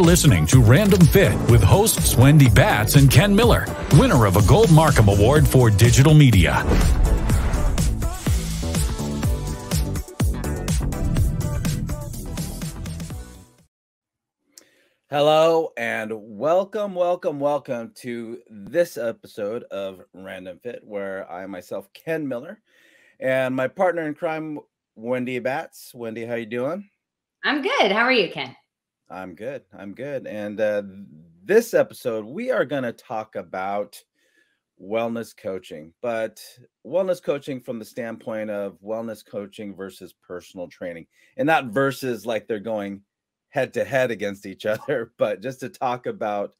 You're listening to Random Fit with hosts Wendy Batts and Ken Miller, winner of a Gold MarCom Award for Digital Media. Hello and welcome, welcome, welcome to this episode of Random Fit, where I myself, Ken Miller, and my partner in crime, Wendy Batts. Wendy, how you doing? I'm good. How are you, Ken? I'm good. I'm good. And uh, this episode, we are going to talk about wellness coaching, but wellness coaching from the standpoint of wellness coaching versus personal training, and not versus like they're going head to head against each other, but just to talk about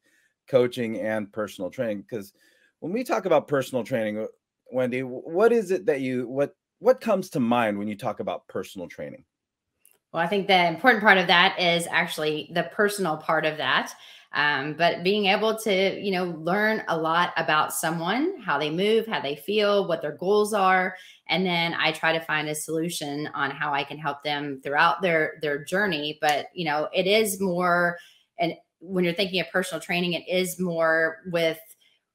coaching and personal training. Because when we talk about personal training, Wendy, what is it that you what what comes to mind when you talk about personal training? Well, I think the important part of that is actually the personal part of that. Um, but being able to, you know, learn a lot about someone, how they move, how they feel, what their goals are, and then I try to find a solution on how I can help them throughout their their journey. But you know, it is more, and when you're thinking of personal training, it is more with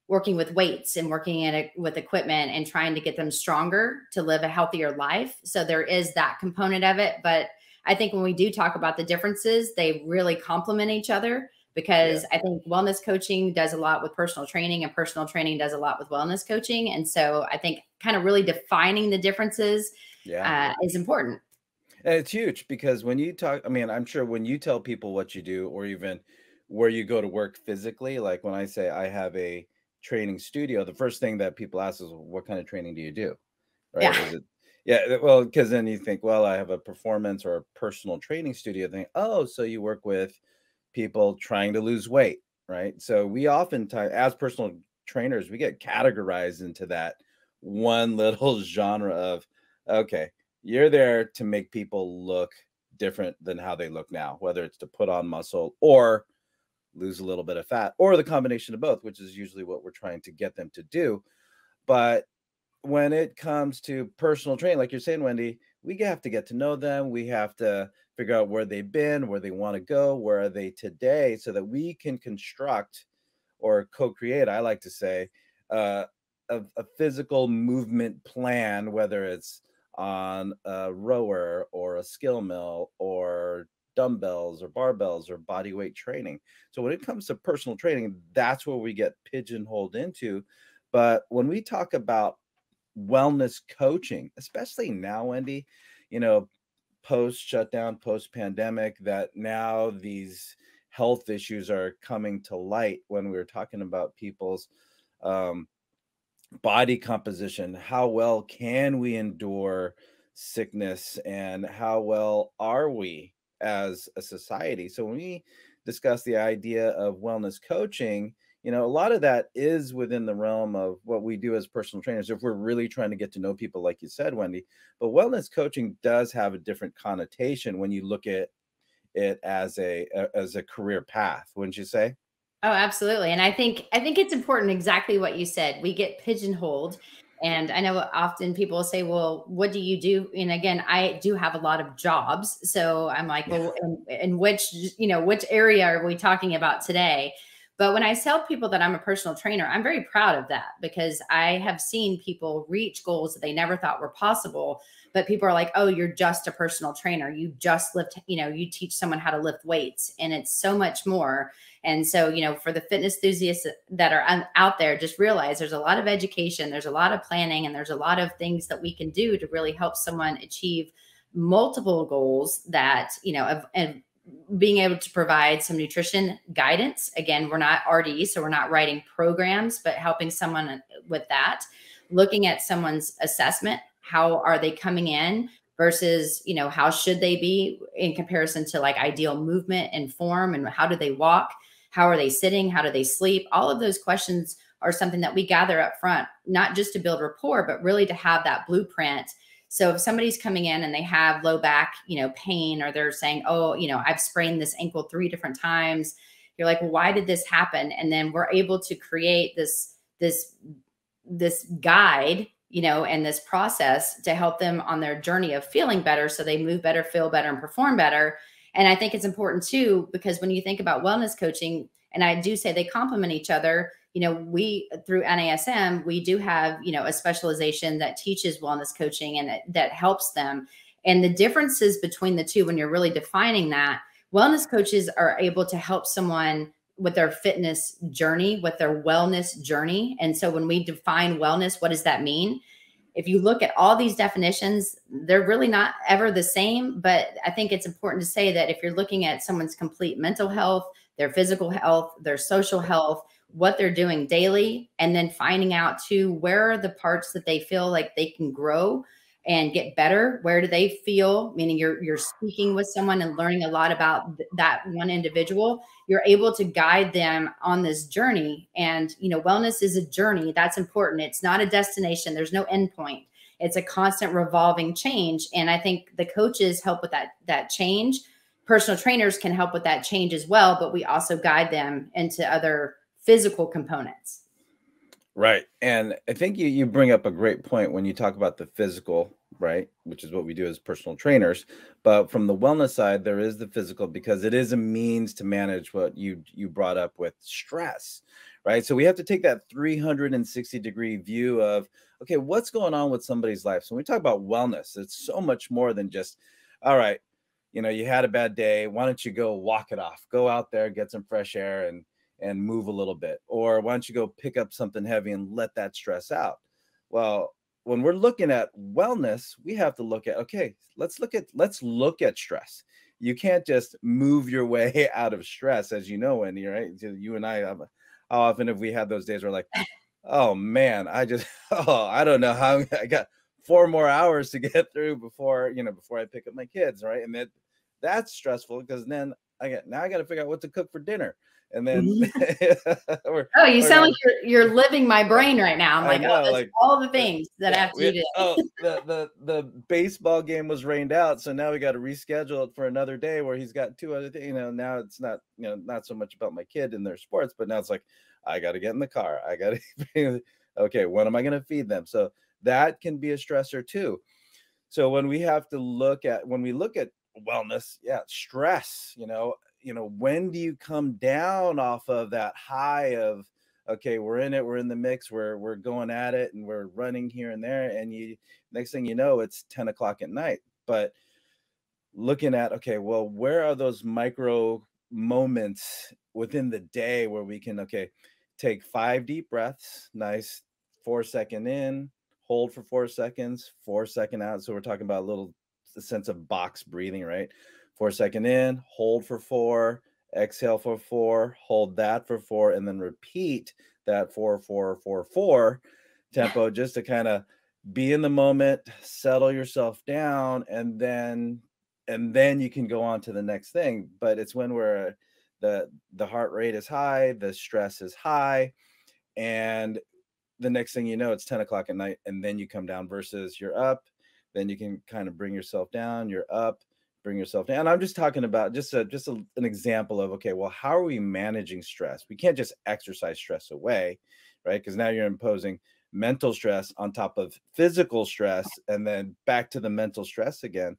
working with weights and working in a, with equipment and trying to get them stronger to live a healthier life. So there is that component of it, but I think when we do talk about the differences, they really complement each other because yeah. I think wellness coaching does a lot with personal training and personal training does a lot with wellness coaching. And so I think kind of really defining the differences yeah. uh, is important. And it's huge because when you talk, I mean, I'm sure when you tell people what you do or even where you go to work physically, like when I say I have a training studio, the first thing that people ask is, what kind of training do you do? Right? Yeah. Is it, yeah. Well, because then you think, well, I have a performance or a personal training studio. Think, oh, so you work with people trying to lose weight, right? So we oftentimes, as personal trainers, we get categorized into that one little genre of, okay, you're there to make people look different than how they look now, whether it's to put on muscle or lose a little bit of fat or the combination of both, which is usually what we're trying to get them to do. But when it comes to personal training, like you're saying, Wendy, we have to get to know them. We have to figure out where they've been, where they want to go, where are they today, so that we can construct or co-create. I like to say uh, a, a physical movement plan, whether it's on a rower or a Skillmill or dumbbells or barbells or body weight training. So when it comes to personal training, that's where we get pigeonholed into. But when we talk about wellness coaching, especially now, Wendy, you know, post shutdown, post pandemic, that now these health issues are coming to light when we were talking about people's um, body composition. How well can we endure sickness and how well are we as a society? So when we discuss the idea of wellness coaching, you know, a lot of that is within the realm of what we do as personal trainers if we're really trying to get to know people, like you said, Wendy. But wellness coaching does have a different connotation when you look at it as a as a career path, wouldn't you say? Oh, absolutely. And I think I think it's important exactly what you said. We get pigeonholed and I know often people say, well, what do you do? And again, I do have a lot of jobs. So I'm like, well, in, in, which, you know, which area are we talking about today? But when I tell people that I'm a personal trainer, I'm very proud of that because I have seen people reach goals that they never thought were possible. But people are like, oh, you're just a personal trainer. You just lift, you know, you teach someone how to lift weights. And it's so much more. And so, you know, for the fitness enthusiasts that are out there, just realize there's a lot of education, there's a lot of planning, and there's a lot of things that we can do to really help someone achieve multiple goals that, you know, and being able to provide some nutrition guidance. Again, we're not RD, so we're not writing programs, but helping someone with that. Looking at someone's assessment, how are they coming in versus, you know, how should they be in comparison to like ideal movement and form and how do they walk? How are they sitting? How do they sleep? All of those questions are something that we gather up front, not just to build rapport, but really to have that blueprint so if somebody's coming in and they have low back, you know, pain, or they're saying, oh, you know, I've sprained this ankle three different times, you're like, well, why did this happen? And then we're able to create this, this, this guide, you know, and this process to help them on their journey of feeling better. So they move better, feel better, and perform better. And I think it's important too, because when you think about wellness coaching, and I do say they complement each other, you know, we through NASM, we do have, you know, a specialization that teaches wellness coaching and that, that helps them. And the differences between the two, when you're really defining that, wellness coaches are able to help someone with their fitness journey, with their wellness journey. And so when we define wellness, what does that mean? If you look at all these definitions, they're really not ever the same. But I think it's important to say that if you're looking at someone's complete mental health, their physical health, their social health, what they're doing daily, and then finding out too where are the parts that they feel like they can grow and get better? Where do they feel? Meaning you're you're speaking with someone and learning a lot about th- that one individual. You're able to guide them on this journey and you know wellness is a journey. That's important. It's not a destination. There's no end point. It's a constant revolving change. And i think the coaches help with that that change. Personal trainers can help with that change as well but we also guide them into other physical components Right. And I think you, you bring up a great point when you talk about the physical, right? Which is what we do as personal trainers. But from the wellness side, there is the physical because it is a means to manage what you you brought up with stress, right? So we have to take that 360 degree view of okay, what's going on with somebody's life. So when we talk about wellness, it's so much more than just, all right, you know, you had a bad day. Why don't you go walk it off? Go out there, get some fresh air and and move a little bit or why don't you go pick up something heavy and let that stress out? Well when we're looking at wellness we have to look at okay let's look at let's look at stress. You can't just move your way out of stress as you know Wendy right? You and I um, how often have we had those days where like oh man I just oh I don't know how I got four more hours to get through before you know before I pick up my kids right? And that that's stressful because then I get now I got to figure out what to cook for dinner and then mm-hmm. oh you sound like you're you're living my brain right now. I'm like know, oh like, all the things that yeah, i have to do oh the, the the baseball game was rained out so now we got to reschedule it for another day where he's got two other things you know now it's not you know not so much about my kid and their sports but now it's like i got to get in the car. I got to okay when am i going to feed them? So that can be a stressor too. So when we have to look at when we look at wellness yeah stress you know you know when do you come down off of that high of okay we're in it we're in the mix we're we're going at it and we're running here and there and you next thing you know it's 10 o'clock at night but looking at okay well where are those micro moments within the day where we can okay take five deep breaths nice four second in hold for four seconds four second out so we're talking about a little sense of box breathing right four second in, hold for four, exhale for four, hold that for four, and then repeat that four, four, four, four tempo just to kind of be in the moment, settle yourself down, and then and then you can go on to the next thing. But it's when we're the the heart rate is high, the stress is high, and the next thing you know, it's 10 o'clock at night, and then you come down versus you're up, then you can kind of bring yourself down, you're up, bring yourself down. I'm just talking about just a just a, an example of okay, well, how are we managing stress? We can't just exercise stress away, right? Because now you're imposing mental stress on top of physical stress and then back to the mental stress again.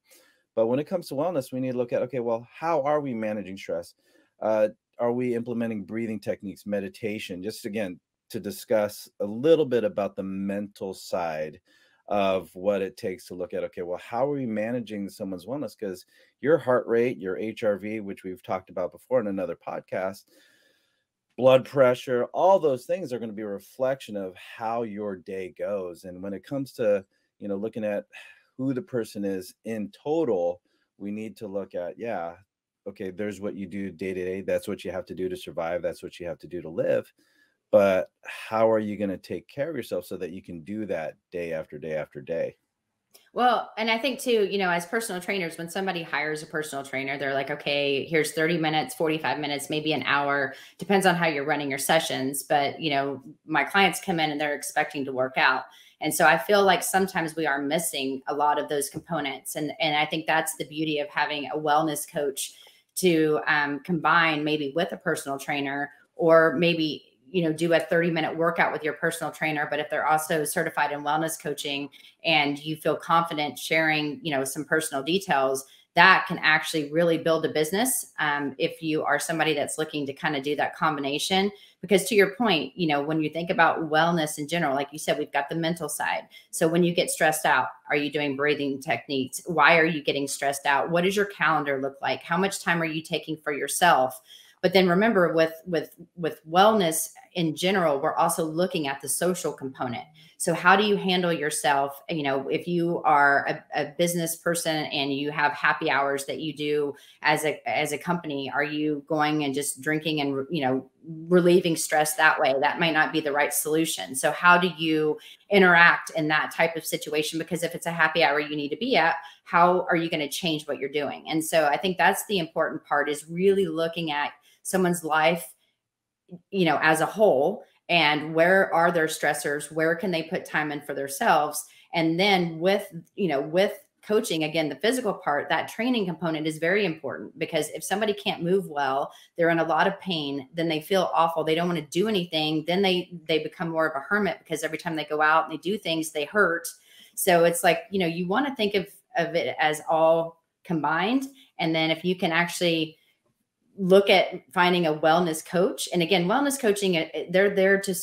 But when it comes to wellness, we need to look at okay, well, how are we managing stress? Uh, are we implementing breathing techniques, meditation? Just again to discuss a little bit about the mental side of what it takes to look at okay well how are we managing someone's wellness? Because your heart rate your hrv which we've talked about before in another podcast blood pressure all those things are going to be a reflection of how your day goes. And when it comes to you know looking at who the person is in total we need to look at yeah okay there's what you do day to day. That's what you have to do to survive. That's what you have to do to live but how are you going to take care of yourself so that you can do that day after day after day well, and I think too, you know, as personal trainers, when somebody hires a personal trainer, they're like, okay, here's 30 minutes, 45 minutes, maybe an hour, depends on how you're running your sessions. But, you know, my clients come in and they're expecting to work out. And so I feel like sometimes we are missing a lot of those components. And, and I think that's the beauty of having a wellness coach to um, combine maybe with a personal trainer or maybe you know do a 30 minute workout with your personal trainer but if they're also certified in wellness coaching and you feel confident sharing you know some personal details that can actually really build a business um, if you are somebody that's looking to kind of do that combination. Because to your point you know when you think about wellness in general like you said we've got the mental side. So when you get stressed out are you doing breathing techniques? Why are you getting stressed out? What does your calendar look like? How much time are you taking for yourself but then remember with with with wellness in general we're also looking at the social component. So how do you handle yourself? You know if you are a, a, business person and you have happy hours that you do as a as a company are you going and just drinking and you know relieving stress that way? That might not be the right solution. So how do you interact in that type of situation? Because if it's a happy hour you need to be at how are you going to change what you're doing? And so i think that's the important part is really looking at someone's life you know as a whole and where are their stressors? Where can they put time in for themselves? And then with you know with coaching again the physical part that training component is very important because if somebody can't move well they're in a lot of pain then they feel awful they don't want to do anything then they they become more of a hermit because every time they go out and they do things they hurt. So it's like you know you want to think of of it as all combined and then if you can actually look at finding a wellness coach. And again, wellness coaching, they're there to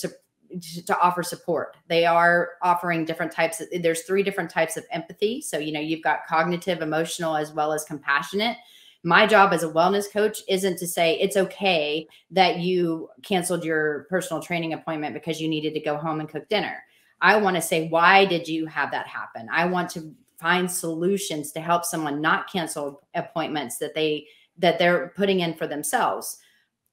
to offer support. They are offering different types of, there's three different types of empathy. So, you know, you've got cognitive, emotional, as well as compassionate. My job as a wellness coach isn't to say it's okay that you canceled your personal training appointment because you needed to go home and cook dinner. I want to say, why did you have that happen? I want to find solutions to help someone not cancel appointments that they that they're putting in for themselves.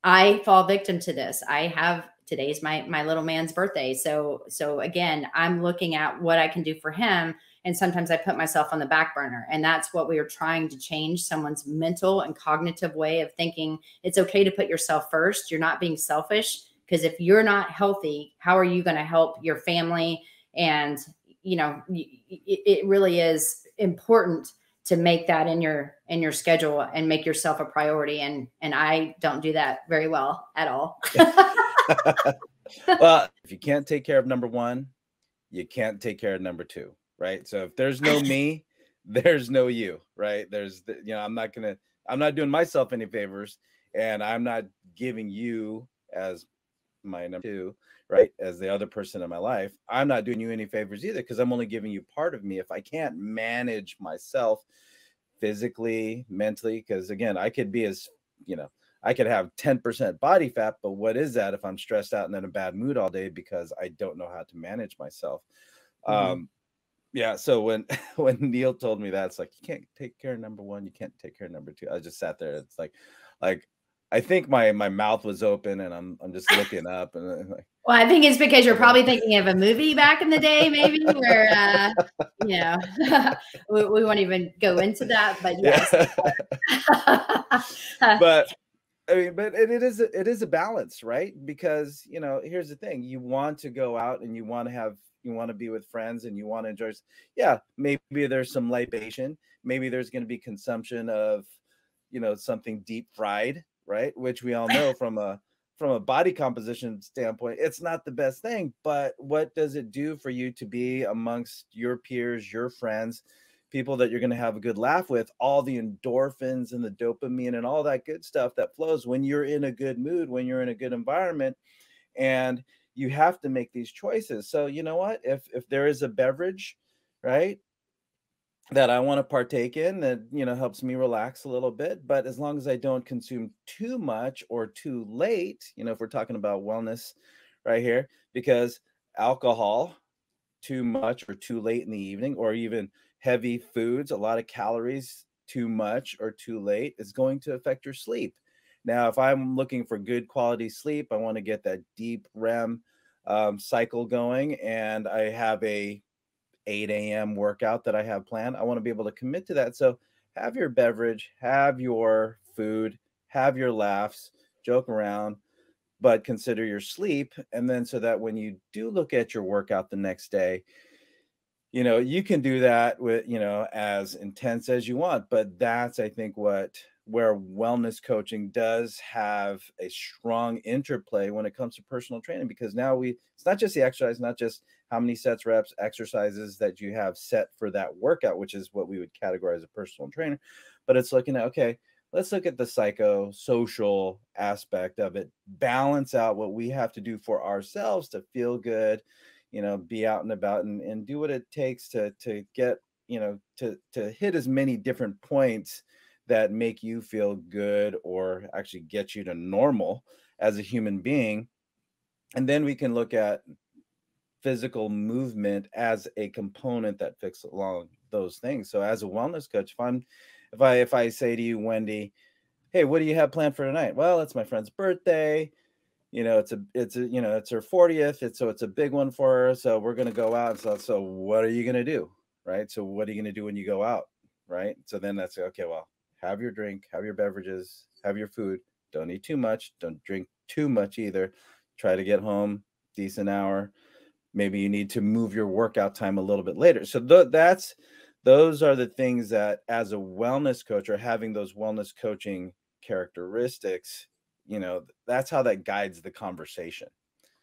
I fall victim to this. I have today's my my little man's birthday. So so again, I'm looking at what I can do for him and sometimes I put myself on the back burner. And that's what we are trying to change someone's mental and cognitive way of thinking. It's okay to put yourself first. You're not being selfish because if you're not healthy, how are you going to help your family and you know, it really is important to make that in your in your schedule and make yourself a priority. And and i don't do that very well at all. Well if you can't take care of number one you can't take care of number two right? So if there's no me there's no you right? There's the, you know i'm not gonna i'm not doing myself any favors and i'm not giving you as my number two right as the other person in my life i'm not doing you any favors either because i'm only giving you part of me if i can't manage myself physically mentally because again i could be as you know i could have 10% body fat but what is that if i'm stressed out and in a bad mood all day because i don't know how to manage myself mm-hmm. um yeah so when when neil told me that it's like you can't take care of number one you can't take care of number two i just sat there it's like like I think my my mouth was open and I'm I'm just looking up and like. Well, I think it's because you're probably thinking of a movie back in the day, maybe where uh, you know we, we, won't even go into that, but yes. Yeah. but I mean, but it, it is a, it is a balance, right? Because you know, here's the thing: you want to go out and you want to have you want to be with friends and you want to enjoy. Yeah, maybe there's some libation. Maybe there's going to be consumption of you know something deep fried right? Which we all know from a from a body composition standpoint, it's not the best thing. But what does it do for you to be amongst your peers, your friends, people that you're going to have a good laugh with? All the endorphins and the dopamine and all that good stuff that flows when you're in a good mood, when you're in a good environment, and you have to make these choices. So you know what? If if there is a beverage, right? That I want to partake in that you know helps me relax a little bit. But as long as I don't consume too much or too late, you know, if we're talking about wellness right here, because alcohol too much or too late in the evening, or even heavy foods, a lot of calories too much or too late is going to affect your sleep. Now, if I'm looking for good quality sleep, I want to get that deep REM um, cycle going, and I have a 8 a.m. workout that I have planned. I want to be able to commit to that. So have your beverage, have your food, have your laughs, joke around, but consider your sleep. And then so that when you do look at your workout the next day, you know, you can do that with, you know, as intense as you want. But that's, I think, what where wellness coaching does have a strong interplay when it comes to personal training because now we it's not just the exercise not just how many sets reps exercises that you have set for that workout which is what we would categorize a personal trainer. But it's looking at okay let's look at the psycho social aspect of it. Balance out what we have to do for ourselves to feel good you know be out and about and, and do what it takes to to get you know to to hit as many different points that make you feel good or actually get you to normal as a human being. And then we can look at physical movement as a component that fits along those things so as a wellness coach if i'm if I if I say to you, Wendy, hey, what do you have planned for tonight? Well, it's my friend's birthday. You know, it's a it's a you know it's her 40th. It's so it's a big one for her. So we're gonna go out. So so what are you gonna do? Right. So what are you gonna do when you go out? Right. So then that's okay. Well, have your drink, have your beverages, have your food. Don't eat too much. Don't drink too much either. Try to get home decent hour. Maybe you need to move your workout time a little bit later. So th- that's those are the things that as a wellness coach or having those wellness coaching characteristics you know that's how that guides the conversation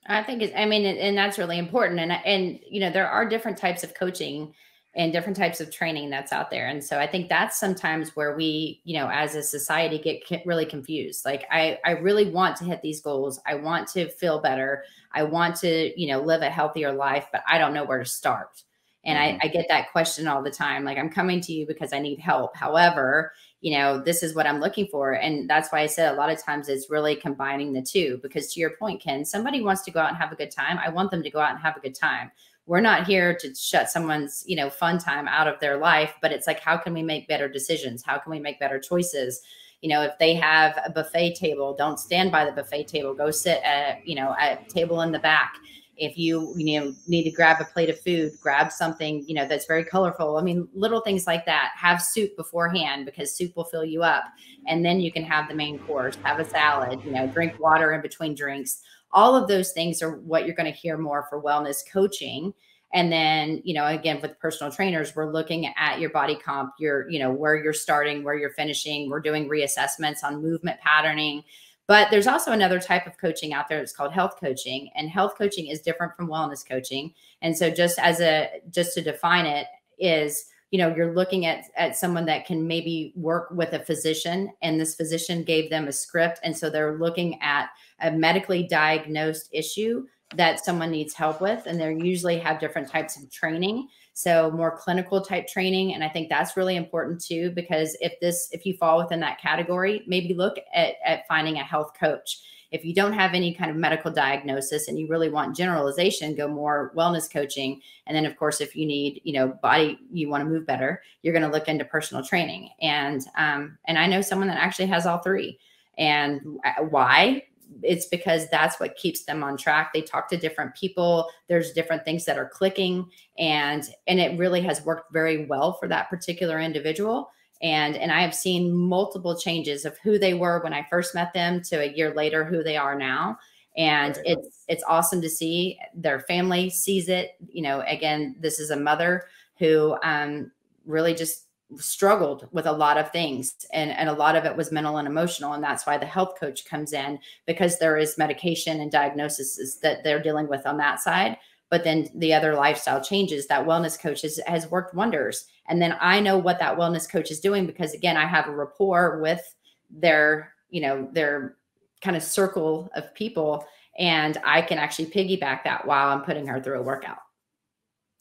i think it's i mean and that's really important and and you know there are different types of coaching and different types of training that's out there and so i think that's sometimes where we you know as a society get really confused like i i really want to hit these goals i want to feel better i want to you know live a healthier life but i don't know where to start and mm-hmm. I, I get that question all the time. Like, I'm coming to you because I need help. However, you know, this is what I'm looking for. And that's why I said a lot of times it's really combining the two. Because to your point, Ken, somebody wants to go out and have a good time. I want them to go out and have a good time. We're not here to shut someone's, you know, fun time out of their life, but it's like, how can we make better decisions? How can we make better choices? You know, if they have a buffet table, don't stand by the buffet table. Go sit at, you know, at a table in the back if you you know need to grab a plate of food grab something you know that's very colorful i mean little things like that have soup beforehand because soup will fill you up and then you can have the main course have a salad you know drink water in between drinks all of those things are what you're going to hear more for wellness coaching and then you know again with personal trainers we're looking at your body comp your you know where you're starting where you're finishing we're doing reassessments on movement patterning but there's also another type of coaching out there. It's called health coaching, and health coaching is different from wellness coaching. And so, just as a just to define it, is you know you're looking at at someone that can maybe work with a physician, and this physician gave them a script, and so they're looking at a medically diagnosed issue that someone needs help with, and they usually have different types of training. So more clinical type training. And I think that's really important too, because if this, if you fall within that category, maybe look at, at finding a health coach. If you don't have any kind of medical diagnosis and you really want generalization, go more wellness coaching. And then of course, if you need, you know, body, you want to move better, you're going to look into personal training. And, um, and I know someone that actually has all three. And uh, why? It's because that's what keeps them on track. They talk to different people. There's different things that are clicking and and it really has worked very well for that particular individual. And and i have seen multiple changes of who they were when i first met them to a year later who they are now. And right. it's it's awesome to see their family sees it. You know again this is a mother who um really just struggled with a lot of things and, and a lot of it was mental and emotional and that's why the health coach comes in because there is medication and diagnoses that they're dealing with on that side but then the other lifestyle changes that wellness coach has, has worked wonders. And then i know what that wellness coach is doing because again i have a rapport with their you know their kind of circle of people and i can actually piggyback that while i'm putting her through a workout.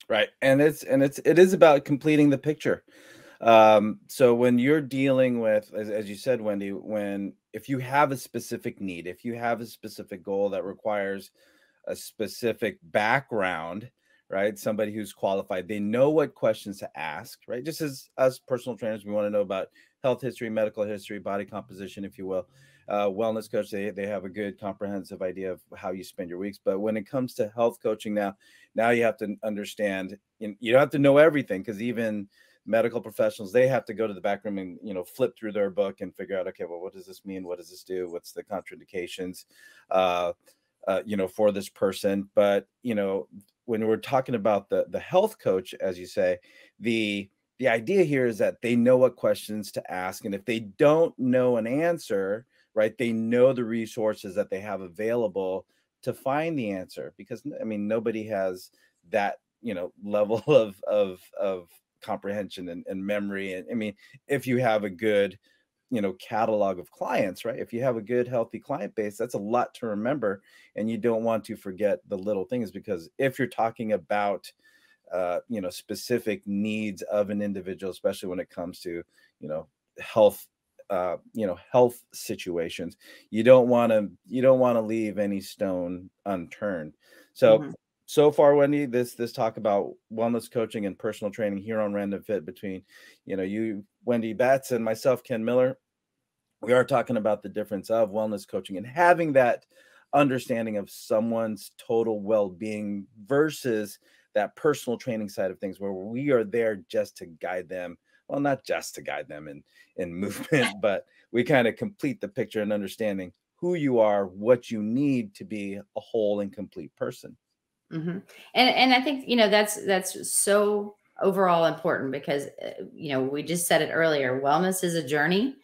Right and it's and it's it is about completing the picture um, so when you're dealing with, as, as you said, Wendy, when if you have a specific need, if you have a specific goal that requires a specific background, right? Somebody who's qualified, they know what questions to ask, right? Just as us personal trainers, we want to know about health history, medical history, body composition, if you will. Uh, wellness coach, they, they have a good comprehensive idea of how you spend your weeks. But when it comes to health coaching now, now you have to understand, you don't have to know everything because even medical professionals they have to go to the back room and you know flip through their book and figure out okay well what does this mean? What does this do? What's the contraindications uh, uh, you know for this person? But you know when we're talking about the the health coach as you say the the idea here is that they know what questions to ask and if they don't know an answer right they know the resources that they have available to find the answer because i mean nobody has that you know level of of of comprehension and, and memory and i mean if you have a good you know catalog of clients right if you have a good healthy client base that's a lot to remember and you don't want to forget the little things because if you're talking about uh, you know specific needs of an individual especially when it comes to you know health uh, you know health situations you don't want to you don't want to leave any stone unturned so mm-hmm. So far wendy this this talk about wellness coaching and personal training here on random fit between you know you wendy batts and myself ken miller we are talking about the difference of wellness coaching and having that understanding of someone's total well-being versus that personal training side of things where we are there just to guide them. Well not just to guide them in in movement but we kind of complete the picture and understanding who you are what you need to be a whole and complete person mm-hmm. and and i think you know that's that's so overall important because uh, you know we just said it earlier wellness is a journey.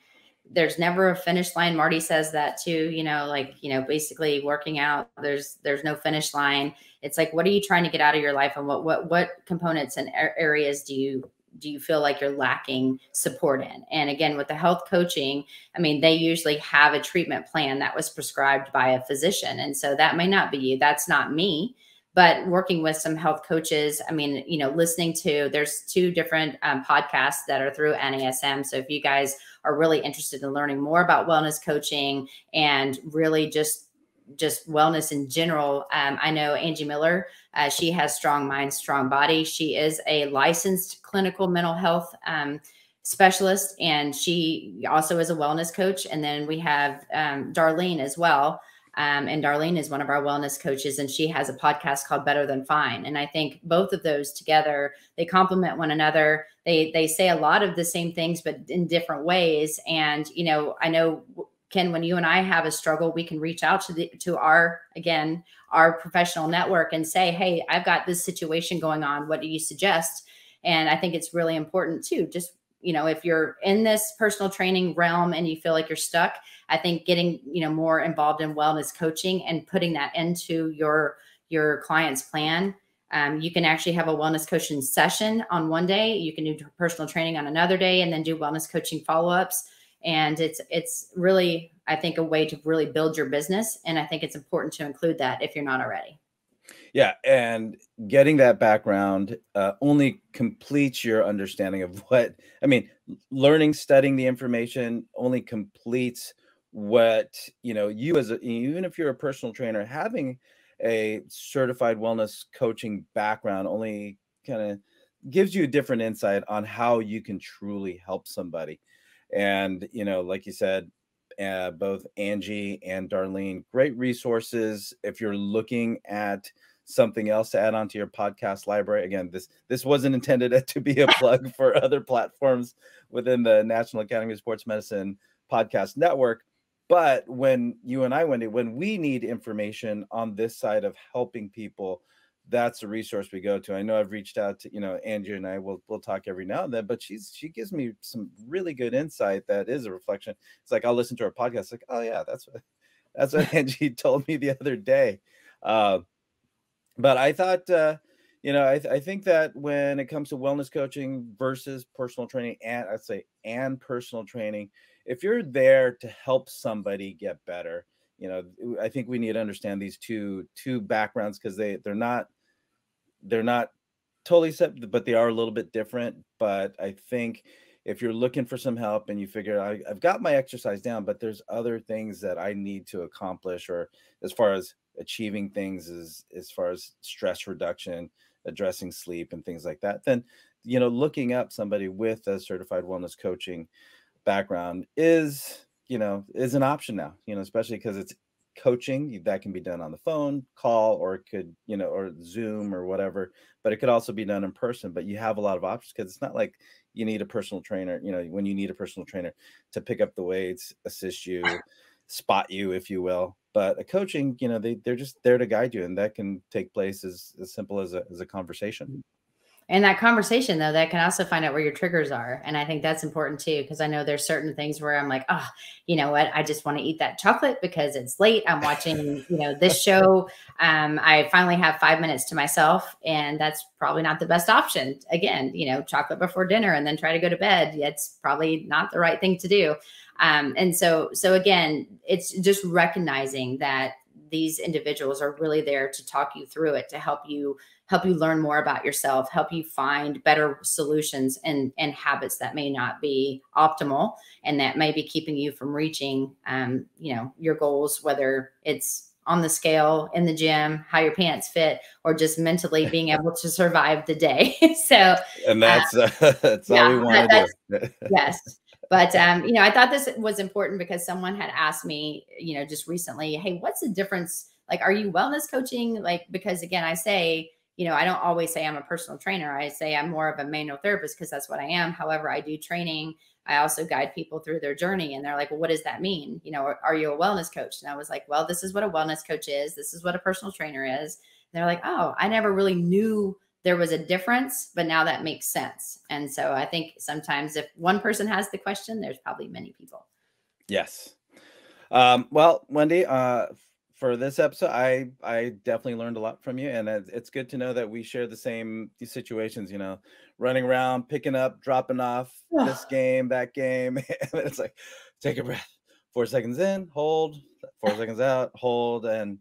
There's never a finish line. Marty says that too you know like you know basically working out there's there's no finish line. It's like what are you trying to get out of your life and what what what components and areas do you do you feel like you're lacking support in? And again with the health coaching i mean they usually have a treatment plan that was prescribed by a physician. And so that may not be you. That's not me but working with some health coaches i mean you know listening to there's two different um, podcasts that are through nasm so if you guys are really interested in learning more about wellness coaching and really just just wellness in general um, i know angie miller uh, she has strong mind strong body. She is a licensed clinical mental health um, specialist and she also is a wellness coach. And then we have um, darlene as well um, and Darlene is one of our wellness coaches, and she has a podcast called Better Than Fine. And I think both of those together, they complement one another. They they say a lot of the same things, but in different ways. And you know, I know Ken, when you and I have a struggle, we can reach out to the to our again our professional network and say, "Hey, I've got this situation going on. What do you suggest?" And I think it's really important too. Just you know, if you're in this personal training realm and you feel like you're stuck, I think getting, you know, more involved in wellness coaching and putting that into your your client's plan. Um, you can actually have a wellness coaching session on one day. You can do personal training on another day, and then do wellness coaching follow ups. And it's it's really, I think, a way to really build your business. And I think it's important to include that if you're not already. Yeah, and getting that background uh, only completes your understanding of what I mean. Learning, studying the information only completes what you know. You as a, even if you're a personal trainer, having a certified wellness coaching background only kind of gives you a different insight on how you can truly help somebody. And you know, like you said, uh, both Angie and Darlene, great resources if you're looking at something else to add on to your podcast library again this this wasn't intended to be a plug for other platforms within the national academy of sports medicine podcast network but when you and i wendy when we need information on this side of helping people that's a resource we go to. I know i've reached out to you know andrew and i will we'll talk every now and then but she's she gives me some really good insight that is a reflection. It's like i'll listen to her podcast like oh yeah that's what that's what angie told me the other day. Uh, but I thought, uh, you know, I, th- I think that when it comes to wellness coaching versus personal training, and I'd say and personal training, if you're there to help somebody get better, you know, I think we need to understand these two two backgrounds because they they're not they're not totally separate, but they are a little bit different. But I think if you're looking for some help and you figure I, have got my exercise down, but there's other things that I need to accomplish, or as far as achieving things as as far as stress reduction addressing sleep and things like that then you know looking up somebody with a certified wellness coaching background is you know is an option now you know especially because it's coaching that can be done on the phone call or it could you know or zoom or whatever but it could also be done in person but you have a lot of options because it's not like you need a personal trainer you know when you need a personal trainer to pick up the weights assist you spot you if you will but a coaching you know they, they're just there to guide you and that can take place as, as simple as a, as a conversation in that conversation though that can also find out where your triggers are. And i think that's important too because i know there's certain things where i'm like oh you know what? I just want to eat that chocolate because it's late. I'm watching you know this show. Um, i finally have five minutes to myself and that's probably not the best option. Again you know chocolate before dinner and then try to go to bed. It's probably not the right thing to do. Um, and so so again it's just recognizing that these individuals are really there to talk you through it to help you help you learn more about yourself, help you find better solutions and, and habits that may not be optimal and that may be keeping you from reaching, um, you know, your goals, whether it's on the scale in the gym, how your pants fit, or just mentally being able to survive the day. so, and that's uh, that's yeah, all we want to do. yes. But um, you know, I thought this was important because someone had asked me, you know, just recently, hey, what's the difference? Like, are you wellness coaching? Like, because again, I say you know, I don't always say I'm a personal trainer. I say I'm more of a manual therapist because that's what I am. However, I do training. I also guide people through their journey. And they're like, well, what does that mean? You know, are you a wellness coach? And I was like, well, this is what a wellness coach is. This is what a personal trainer is. And they're like, oh, I never really knew there was a difference, but now that makes sense. And so I think sometimes if one person has the question, there's probably many people. Yes. Um, well, Wendy, uh, for this episode, I I definitely learned a lot from you, and it's good to know that we share the same situations. You know, running around, picking up, dropping off, this game, that game, and it's like, take a breath, four seconds in, hold, four seconds out, hold, and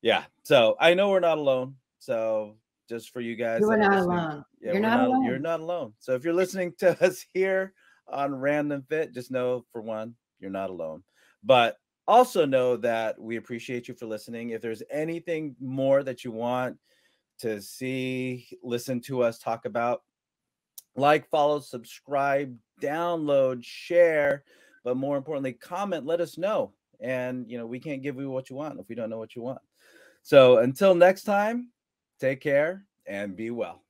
yeah. So I know we're not alone. So just for you guys, you're not alone. Yeah, you're not, not alone. You're not alone. So if you're listening to us here on Random Fit, just know for one, you're not alone. But also know that we appreciate you for listening. If there's anything more that you want to see, listen to us talk about, like, follow, subscribe, download, share, but more importantly, comment, let us know. And you know, we can't give you what you want if we don't know what you want. So until next time, take care and be well.